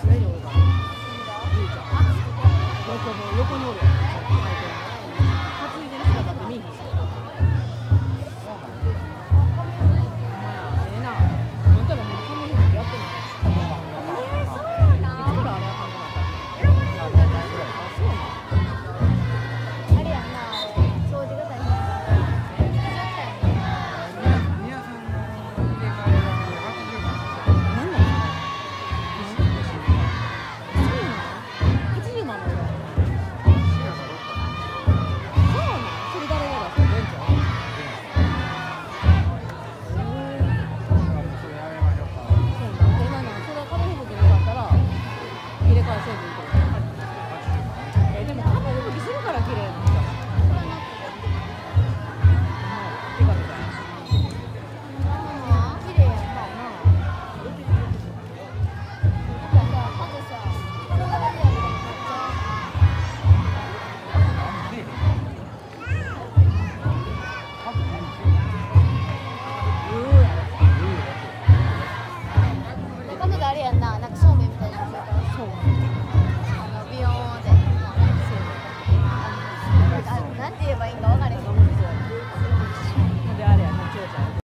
直接牛肉干。やんななんかそうめんみたいなそうあのビヨーンってなんて言えばいいんだ